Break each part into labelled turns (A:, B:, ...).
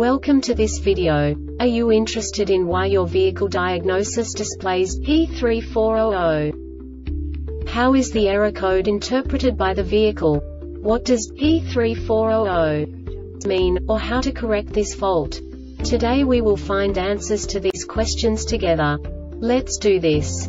A: Welcome to this video. Are you interested in why your vehicle diagnosis displays P3400? How is the error code interpreted by the vehicle? What does P3400 mean, or how to correct this fault? Today we will find answers to these questions together. Let's do this.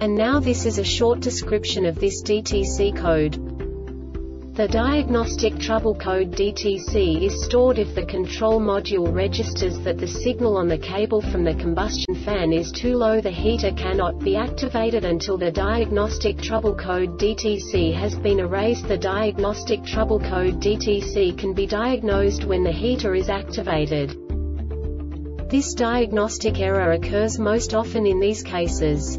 A: And now this is a short description of this DTC code. The diagnostic trouble code DTC is stored if the control module registers that the signal on the cable from the combustion fan is too low the heater cannot be activated until the diagnostic trouble code DTC has been erased the diagnostic trouble code DTC can be diagnosed when the heater is activated. This diagnostic error occurs most often in these cases.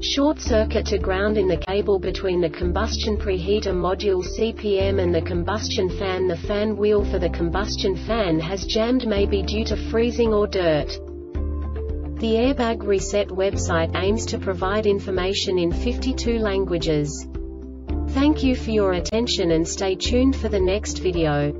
A: Short circuit to ground in the cable between the combustion preheater module CPM and the combustion fan The fan wheel for the combustion fan has jammed maybe due to freezing or dirt. The Airbag Reset website aims to provide information in 52 languages. Thank you for your attention and stay tuned for the next video.